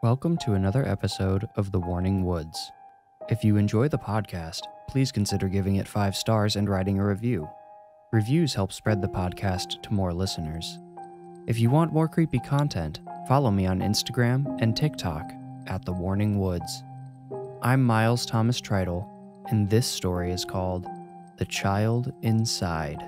Welcome to another episode of The Warning Woods. If you enjoy the podcast, please consider giving it five stars and writing a review. Reviews help spread the podcast to more listeners. If you want more creepy content, follow me on Instagram and TikTok at The Warning Woods. I'm Miles Thomas Tritle, and this story is called The Child Inside.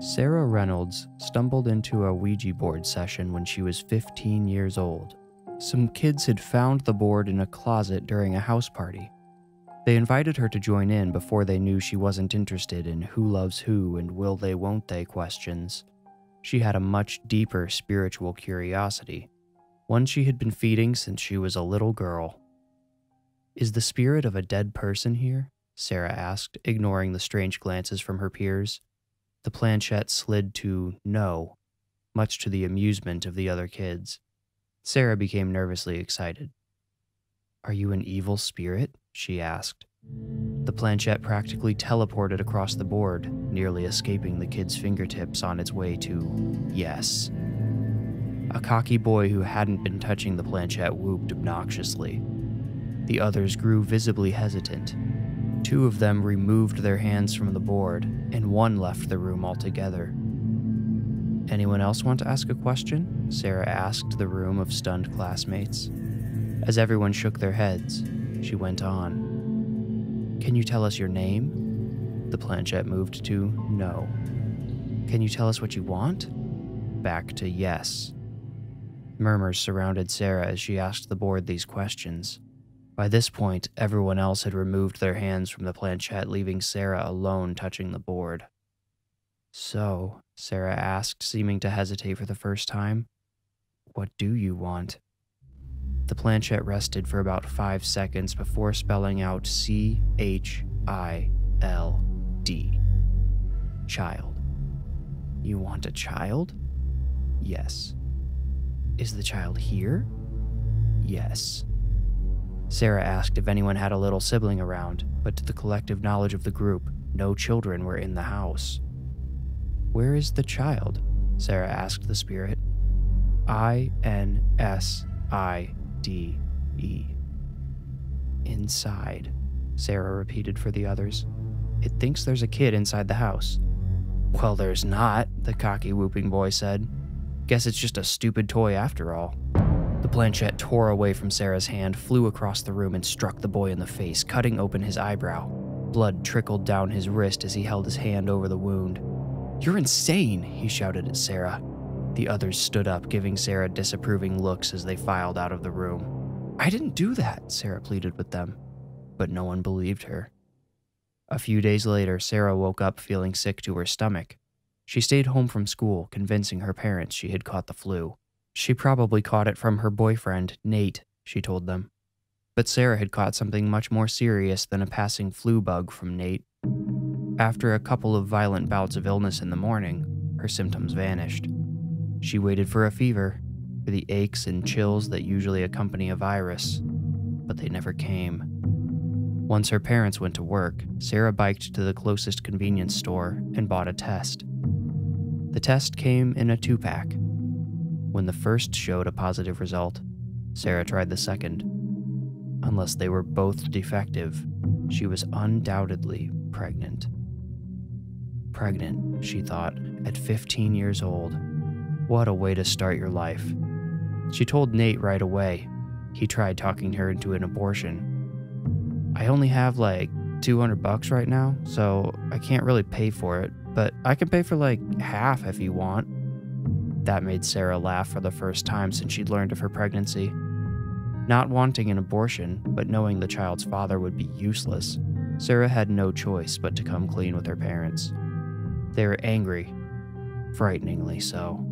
Sarah Reynolds stumbled into a Ouija board session when she was 15 years old. Some kids had found the board in a closet during a house party. They invited her to join in before they knew she wasn't interested in who loves who and will they won't they questions. She had a much deeper spiritual curiosity, one she had been feeding since she was a little girl. Is the spirit of a dead person here? Sarah asked, ignoring the strange glances from her peers. The planchette slid to no, much to the amusement of the other kids. Sarah became nervously excited. Are you an evil spirit? she asked. The planchette practically teleported across the board, nearly escaping the kid's fingertips on its way to yes. A cocky boy who hadn't been touching the planchette whooped obnoxiously. The others grew visibly hesitant, Two of them removed their hands from the board, and one left the room altogether. Anyone else want to ask a question? Sarah asked the room of stunned classmates. As everyone shook their heads, she went on. Can you tell us your name? The planchette moved to no. Can you tell us what you want? Back to yes. Murmurs surrounded Sarah as she asked the board these questions. By this point, everyone else had removed their hands from the planchette, leaving Sarah alone touching the board. So, Sarah asked, seeming to hesitate for the first time, what do you want? The planchette rested for about five seconds before spelling out C H I L D. Child. You want a child? Yes. Is the child here? Yes. Sarah asked if anyone had a little sibling around, but to the collective knowledge of the group, no children were in the house. Where is the child? Sarah asked the spirit. I N S I D E. Inside, Sarah repeated for the others. It thinks there's a kid inside the house. Well, there's not, the cocky whooping boy said. Guess it's just a stupid toy after all. Planchette tore away from Sarah's hand, flew across the room, and struck the boy in the face, cutting open his eyebrow. Blood trickled down his wrist as he held his hand over the wound. You're insane, he shouted at Sarah. The others stood up, giving Sarah disapproving looks as they filed out of the room. I didn't do that, Sarah pleaded with them, but no one believed her. A few days later, Sarah woke up feeling sick to her stomach. She stayed home from school, convincing her parents she had caught the flu. She probably caught it from her boyfriend, Nate, she told them. But Sarah had caught something much more serious than a passing flu bug from Nate. After a couple of violent bouts of illness in the morning, her symptoms vanished. She waited for a fever, for the aches and chills that usually accompany a virus, but they never came. Once her parents went to work, Sarah biked to the closest convenience store and bought a test. The test came in a two pack when the first showed a positive result, Sarah tried the second. Unless they were both defective, she was undoubtedly pregnant. Pregnant, she thought, at 15 years old. What a way to start your life. She told Nate right away. He tried talking her into an abortion. I only have like 200 bucks right now, so I can't really pay for it, but I can pay for like half if you want. That made Sarah laugh for the first time since she'd learned of her pregnancy. Not wanting an abortion, but knowing the child's father would be useless, Sarah had no choice but to come clean with her parents. They were angry, frighteningly so.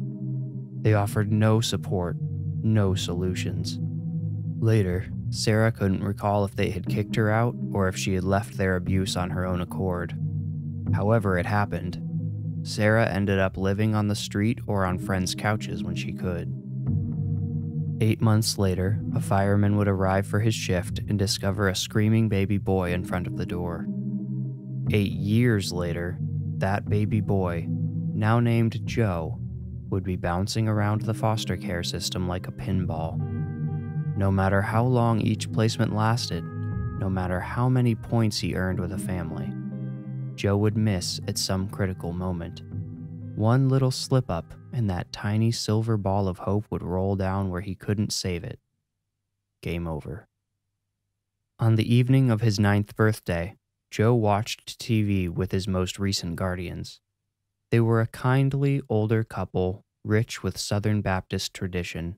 They offered no support, no solutions. Later, Sarah couldn't recall if they had kicked her out or if she had left their abuse on her own accord. However, it happened, Sarah ended up living on the street or on friends' couches when she could. Eight months later, a fireman would arrive for his shift and discover a screaming baby boy in front of the door. Eight years later, that baby boy, now named Joe, would be bouncing around the foster care system like a pinball. No matter how long each placement lasted, no matter how many points he earned with a family, Joe would miss at some critical moment. One little slip up, and that tiny silver ball of hope would roll down where he couldn't save it. Game over. On the evening of his ninth birthday, Joe watched TV with his most recent guardians. They were a kindly older couple, rich with Southern Baptist tradition.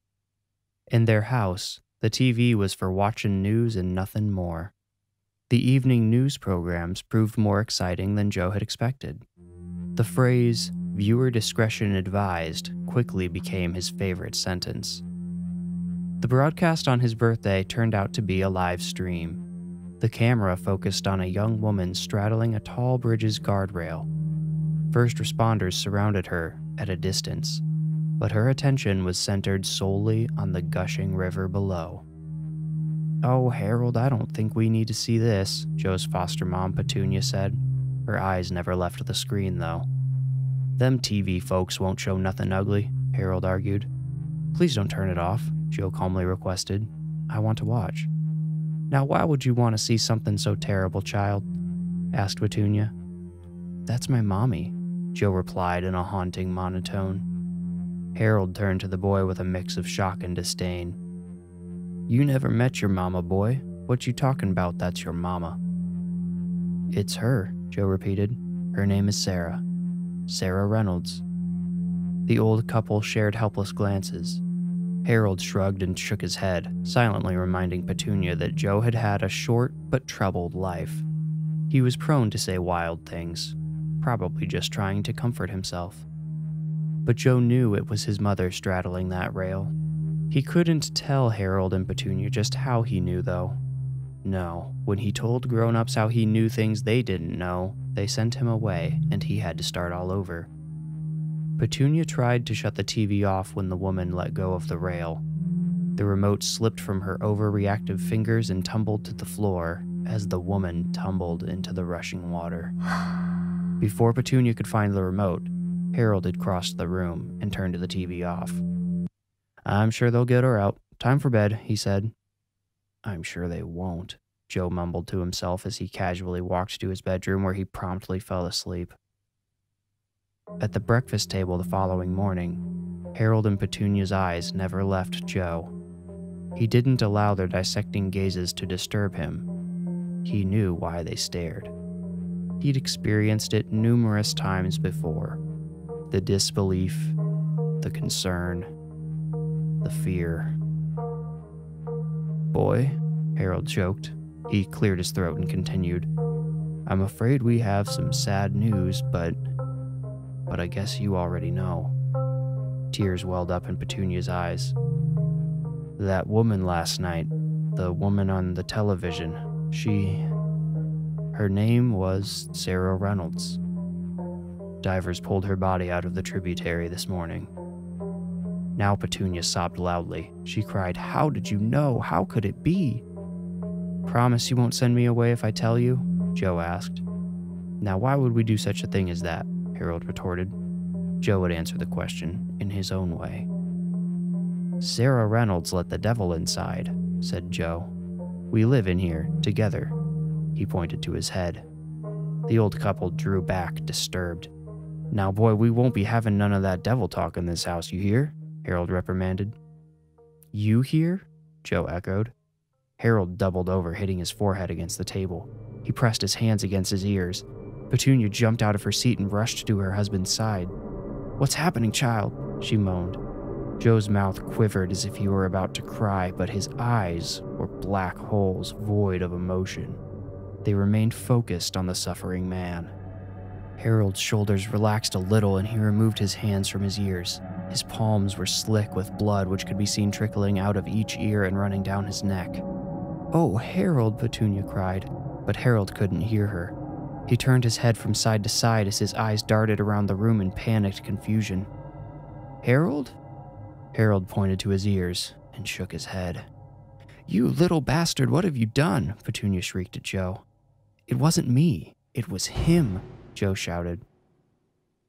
In their house, the TV was for watching news and nothing more. The evening news programs proved more exciting than Joe had expected. The phrase, viewer discretion advised, quickly became his favorite sentence. The broadcast on his birthday turned out to be a live stream. The camera focused on a young woman straddling a tall bridge's guardrail. First responders surrounded her at a distance, but her attention was centered solely on the gushing river below. Oh, Harold, I don't think we need to see this, Joe's foster mom, Petunia, said. Her eyes never left the screen, though. Them TV folks won't show nothing ugly, Harold argued. Please don't turn it off, Joe calmly requested. I want to watch. Now, why would you want to see something so terrible, child? asked Petunia. That's my mommy, Joe replied in a haunting monotone. Harold turned to the boy with a mix of shock and disdain. You never met your mama, boy. What you talking about that's your mama? It's her, Joe repeated. Her name is Sarah. Sarah Reynolds. The old couple shared helpless glances. Harold shrugged and shook his head, silently reminding Petunia that Joe had had a short but troubled life. He was prone to say wild things, probably just trying to comfort himself. But Joe knew it was his mother straddling that rail. He couldn't tell Harold and Petunia just how he knew, though. No, when he told grown ups how he knew things they didn't know, they sent him away and he had to start all over. Petunia tried to shut the TV off when the woman let go of the rail. The remote slipped from her overreactive fingers and tumbled to the floor as the woman tumbled into the rushing water. Before Petunia could find the remote, Harold had crossed the room and turned the TV off. I'm sure they'll get her out. Time for bed, he said. I'm sure they won't, Joe mumbled to himself as he casually walked to his bedroom where he promptly fell asleep. At the breakfast table the following morning, Harold and Petunia's eyes never left Joe. He didn't allow their dissecting gazes to disturb him. He knew why they stared. He'd experienced it numerous times before the disbelief, the concern, the fear. Boy, Harold choked. He cleared his throat and continued. I'm afraid we have some sad news, but but I guess you already know. Tears welled up in Petunia's eyes. That woman last night, the woman on the television, she. Her name was Sarah Reynolds. Divers pulled her body out of the tributary this morning. Now Petunia sobbed loudly. She cried, How did you know? How could it be? Promise you won't send me away if I tell you? Joe asked. Now, why would we do such a thing as that? Harold retorted. Joe would answer the question in his own way. Sarah Reynolds let the devil inside, said Joe. We live in here, together. He pointed to his head. The old couple drew back, disturbed. Now, boy, we won't be having none of that devil talk in this house, you hear? Harold reprimanded. You hear? Joe echoed. Harold doubled over, hitting his forehead against the table. He pressed his hands against his ears. Petunia jumped out of her seat and rushed to her husband's side. What's happening, child? she moaned. Joe's mouth quivered as if he were about to cry, but his eyes were black holes void of emotion. They remained focused on the suffering man. Harold's shoulders relaxed a little and he removed his hands from his ears. His palms were slick with blood, which could be seen trickling out of each ear and running down his neck. Oh, Harold, Petunia cried, but Harold couldn't hear her. He turned his head from side to side as his eyes darted around the room in panicked confusion. Harold? Harold pointed to his ears and shook his head. You little bastard, what have you done? Petunia shrieked at Joe. It wasn't me. It was him, Joe shouted.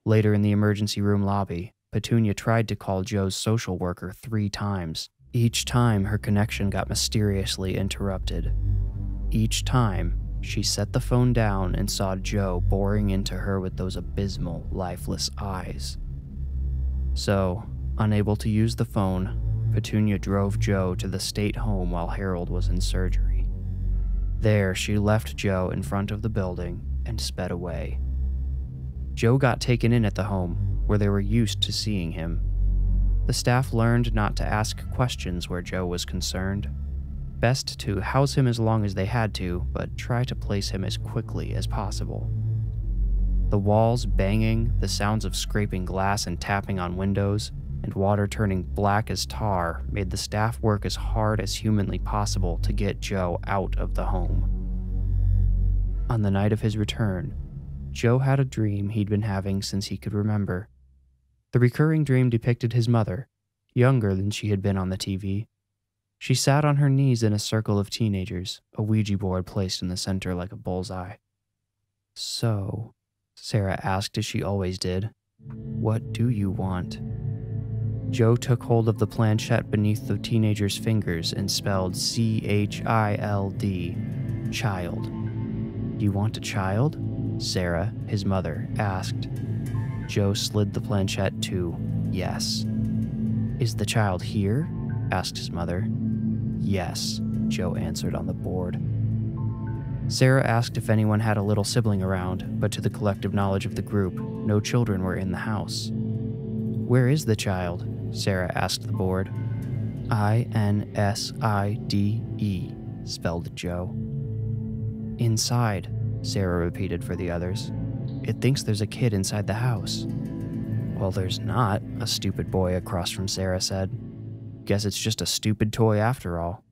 Later in the emergency room lobby, Petunia tried to call Joe's social worker three times. Each time, her connection got mysteriously interrupted. Each time, she set the phone down and saw Joe boring into her with those abysmal, lifeless eyes. So, unable to use the phone, Petunia drove Joe to the state home while Harold was in surgery. There, she left Joe in front of the building and sped away. Joe got taken in at the home, where they were used to seeing him. The staff learned not to ask questions where Joe was concerned. Best to house him as long as they had to, but try to place him as quickly as possible. The walls banging, the sounds of scraping glass and tapping on windows, and water turning black as tar made the staff work as hard as humanly possible to get Joe out of the home. On the night of his return, Joe had a dream he'd been having since he could remember. The recurring dream depicted his mother, younger than she had been on the TV. She sat on her knees in a circle of teenagers, a Ouija board placed in the center like a bullseye. So, Sarah asked as she always did, what do you want? Joe took hold of the planchette beneath the teenager's fingers and spelled C H I L D, child. You want a child? Sarah, his mother, asked. Joe slid the planchette to yes. Is the child here? asked his mother. Yes, Joe answered on the board. Sarah asked if anyone had a little sibling around, but to the collective knowledge of the group, no children were in the house. Where is the child? Sarah asked the board. I N S I D E, spelled Joe. Inside, Sarah repeated for the others. It thinks there's a kid inside the house. Well, there's not, a stupid boy across from Sarah said. Guess it's just a stupid toy after all.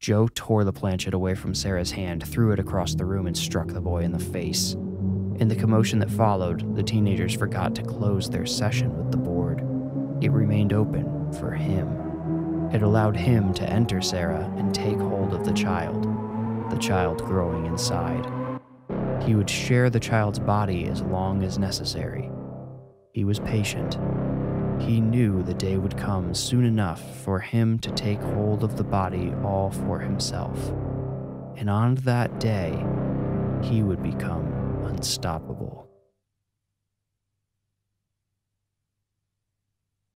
Joe tore the planchette away from Sarah's hand, threw it across the room, and struck the boy in the face. In the commotion that followed, the teenagers forgot to close their session with the board. It remained open for him. It allowed him to enter Sarah and take hold of the child, the child growing inside. He would share the child's body as long as necessary. He was patient. He knew the day would come soon enough for him to take hold of the body all for himself. And on that day, he would become unstoppable.